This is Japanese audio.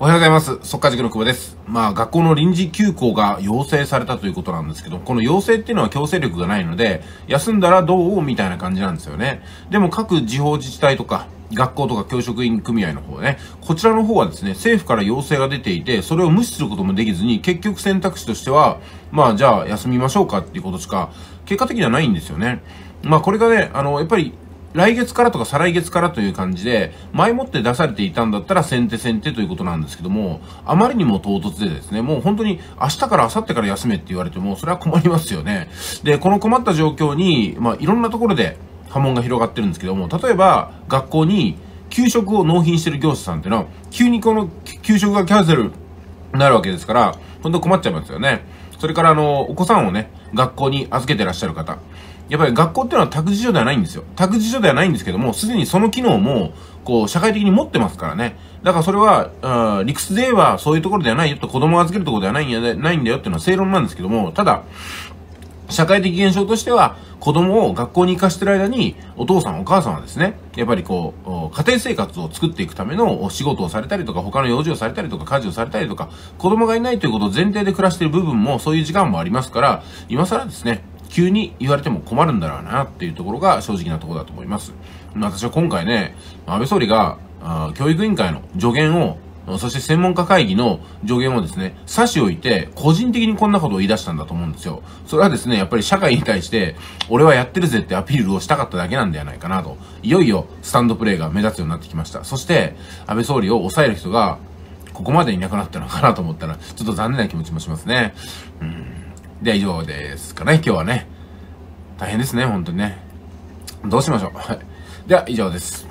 おはようございます。速稼塾の久保です。まあ、学校の臨時休校が要請されたということなんですけど、この要請っていうのは強制力がないので、休んだらどうみたいな感じなんですよね。でも各地方自治体とか、学校とか教職員組合の方ね、こちらの方はですね、政府から要請が出ていて、それを無視することもできずに、結局選択肢としては、まあ、じゃあ休みましょうかっていうことしか、結果的にはないんですよね。まあ、これがね、あの、やっぱり来月からとか再来月からという感じで、前もって出されていたんだったら先手先手ということなんですけども、あまりにも唐突でですね、もう本当に明日から明後日から休めって言われても、それは困りますよね。で、この困った状況に、まあ、いろんなところで波紋が広がってるんですけども、例えば、学校に給食を納品してる業者さんっていうのは、急にこの給食がキャンセルになるわけですから、本当困っちゃいますよね。それから、あの、お子さんをね、学校に預けてらっしゃる方。やっぱり学校っていうのは託児所ではないんですよ。託児所ではないんですけども、すでにその機能も、こう、社会的に持ってますからね。だからそれは、理屈で言えばそういうところではないよと、子供を預けるところではないんや、ないんだよっていうのは正論なんですけども、ただ、社会的現象としては、子供を学校に行かしてる間に、お父さんお母さんはですね、やっぱりこう、家庭生活を作っていくためのお仕事をされたりとか、他の用事をされたりとか、家事をされたりとか、子供がいないということを前提で暮らしている部分も、そういう時間もありますから、今更ですね、急に言われても困るんだろうなっていうところが正直なところだと思います。私は今回ね、安倍総理が、教育委員会の助言をそして専門家会議の助言をですね、差し置いて、個人的にこんなことを言い出したんだと思うんですよ。それはですね、やっぱり社会に対して、俺はやってるぜってアピールをしたかっただけなんではないかなと。いよいよ、スタンドプレイが目立つようになってきました。そして、安倍総理を抑える人が、ここまでいなくなったのかなと思ったら、ちょっと残念な気持ちもしますね。うんでは以上ですかね、今日はね。大変ですね、本当にね。どうしましょう。はい。では以上です。